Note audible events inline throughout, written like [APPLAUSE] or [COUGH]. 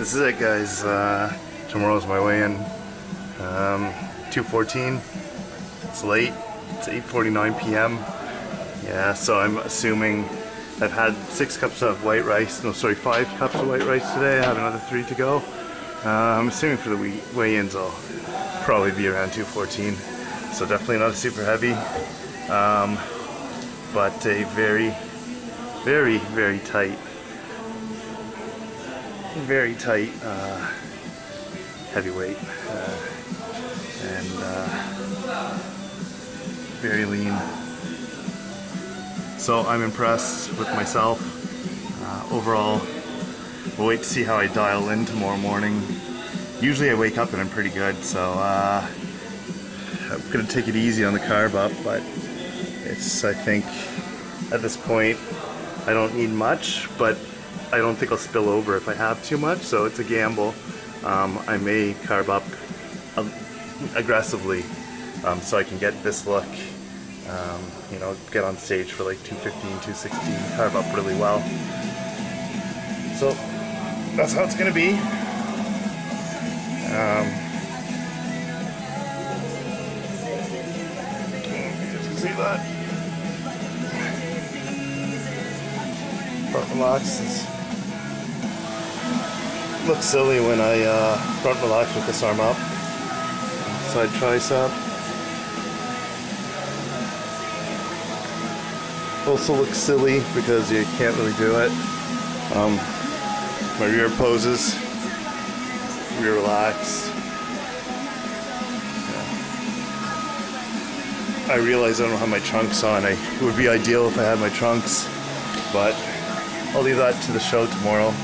This is it guys, uh, tomorrow's my weigh-in, um, 2.14, it's late, it's 8.49 p.m. Yeah, so I'm assuming I've had six cups of white rice, no sorry, five cups of white rice today, I have another three to go. Uh, I'm assuming for the weigh-ins I'll probably be around 2.14, so definitely not super heavy, um, but a very, very, very tight very tight uh, heavyweight uh, and uh, very lean. So I'm impressed with myself. Uh, overall, we'll wait to see how I dial in tomorrow morning. Usually I wake up and I'm pretty good, so uh, I'm gonna take it easy on the carb up, but it's, I think, at this point, I don't need much, but I don't think I'll spill over if I have too much, so it's a gamble. Um, I may carb up um, aggressively um, so I can get this look, um, you know, get on stage for like 215, 216, carb up really well. So that's how it's gonna be. Um, see that? Front relaxes looks silly when I uh, front relax with this arm up. Side tricep. Also looks silly because you can't really do it. Um, my rear poses. Rear relax. I realize I don't have my trunks on. I, it would be ideal if I had my trunks, but I'll leave that to the show tomorrow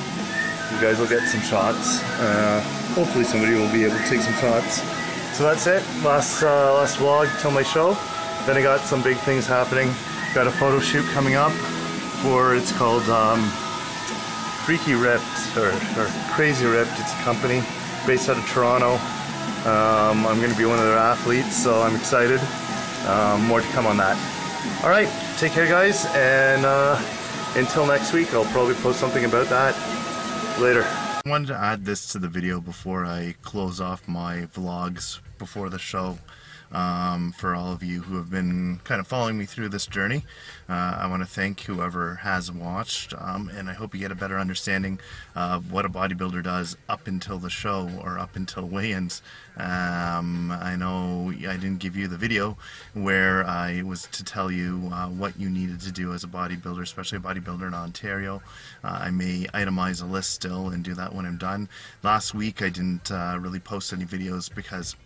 you guys will get some shots. Uh, hopefully somebody will be able to take some shots. So that's it. Last uh, last vlog till my show. Then I got some big things happening. Got a photo shoot coming up for it's called um, Freaky Ripped or, or, Crazy Ripped. It's a company based out of Toronto. Um, I'm going to be one of their athletes, so I'm excited. Um, more to come on that. All right, take care, guys, and uh, until next week, I'll probably post something about that. Later. I wanted to add this to the video before I close off my vlogs before the show um, for all of you who have been kind of following me through this journey. Uh, I want to thank whoever has watched, um, and I hope you get a better understanding of what a bodybuilder does up until the show or up until weigh-ins. Um, I know I didn't give you the video where I was to tell you uh, what you needed to do as a bodybuilder, especially a bodybuilder in Ontario. Uh, I may itemize a list still and do that when I'm done. Last week I didn't uh, really post any videos because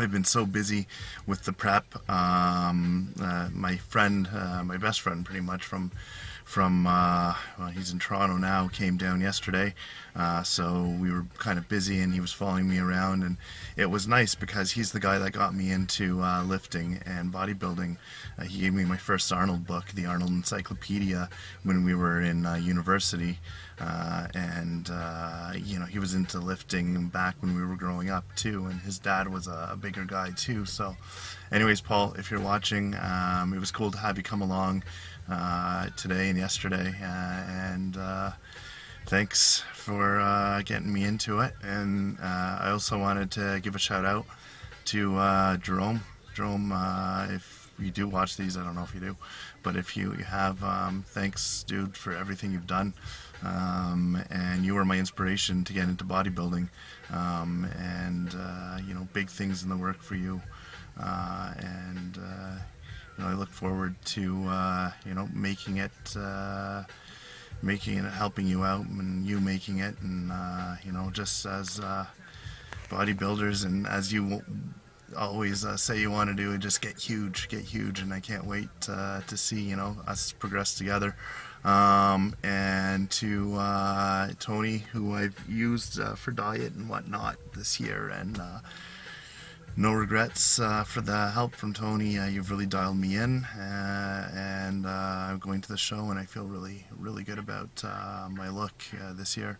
I've been so busy with the prep. Um, uh, my friend, uh, my best friend, pretty much from from uh, well, he's in Toronto now. Came down yesterday, uh, so we were kind of busy, and he was following me around, and it was nice because he's the guy that got me into uh, lifting and bodybuilding. Uh, he gave me my first Arnold book, the Arnold Encyclopedia, when we were in university. Uh, and uh, you know he was into lifting back when we were growing up too and his dad was a, a bigger guy too so anyways Paul if you're watching um, it was cool to have you come along uh, today and yesterday uh, and uh, thanks for uh, getting me into it. And I also wanted to give a shout out to Jerome. Jerome if you do watch these I don't know if you do but if you, you have um, thanks dude for everything you've done um, and you were my inspiration to get into bodybuilding um, and uh, you know big things in the work for you uh, and uh, you know I look forward to uh, you know making it uh, making it helping you out and you making it and uh, you know just as bodybuilders and as you always uh, say you want to do and just get huge, get huge, and I can't wait uh, to see you know us progress together um, and to uh, Tony, who I've used uh, for diet and whatnot this year, and uh, no regrets uh, for the help from Tony. You've really dialed me in, and I'm going to the show, and I feel really, really good about my look this year.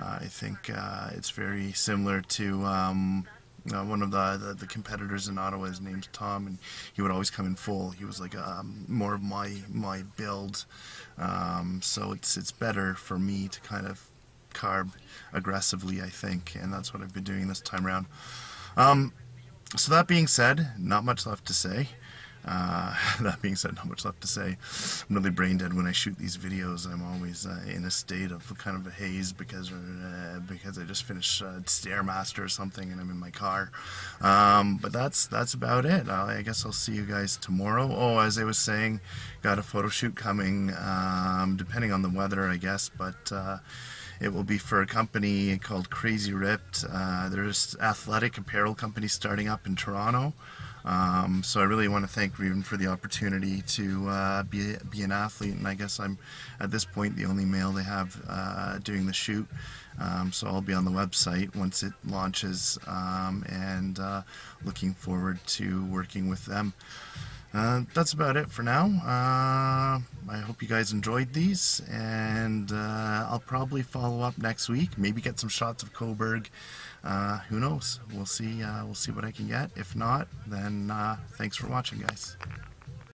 I think it's very similar to. Um, uh, one of the, the, the competitors in Ottawa, his name's Tom, and he would always come in full. He was like um, more of my my build, um, so it's it's better for me to kind of carb aggressively, I think, and that's what I've been doing this time around. Um, so that being said, not much left to say. Uh, [LAUGHS] that being said, not much left to say. I'm really brain dead when I shoot these videos. I'm always uh, in a state of kind of a haze because uh, because I just finished uh, Stairmaster or something, and I'm in my car. Um, but that's that's about it. I guess I'll see you guys tomorrow. Oh, as I was saying, got a photo shoot coming. Um, depending on the weather, I guess, but. Uh, it will be for a company called Crazy Ripped. Uh, there's athletic apparel company starting up in Toronto. Um, so I really want to thank Reven for the opportunity to uh, be, be an athlete, and I guess I'm at this point the only male they have uh, doing the shoot. Um, so I'll be on the website once it launches, um, and uh, looking forward to working with them. Uh, that's about it for now. Uh, I hope you guys enjoyed these, and uh, I'll probably follow up next week. Maybe get some shots of Coburg. Uh, who knows? We'll see. Uh, we'll see what I can get. If not, then uh, thanks for watching, guys.